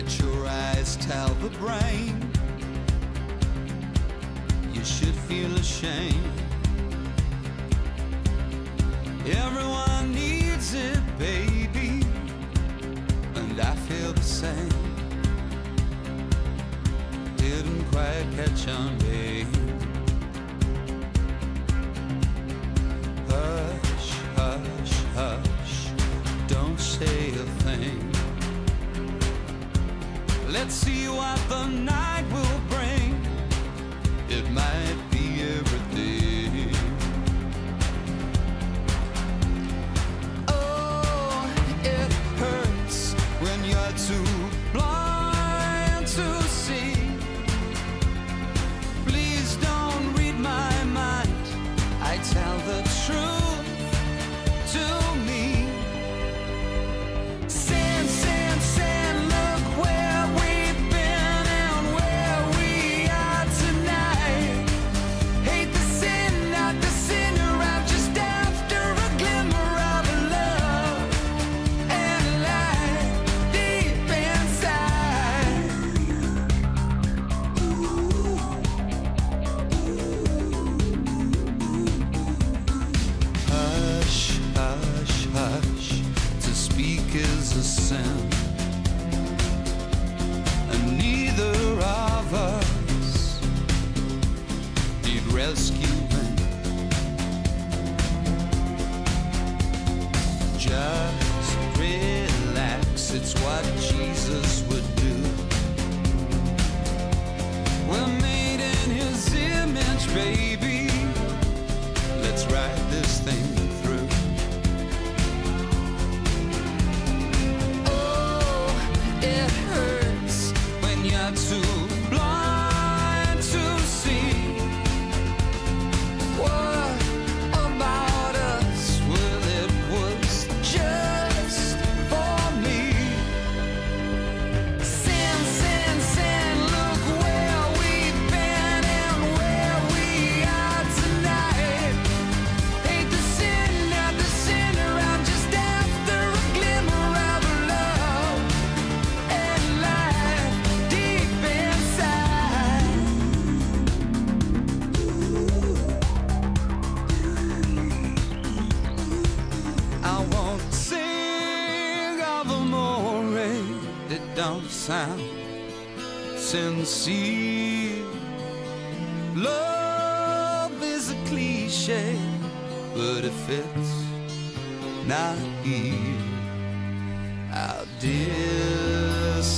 Let your eyes tell the brain. You should feel ashamed. Everyone Let's see what the night will bring. It might sound. And neither of us need rescuing. Just relax, it's what Jesus would. soon. don't sound sincere. Love is a cliche, but if it's not here, I'll disappear.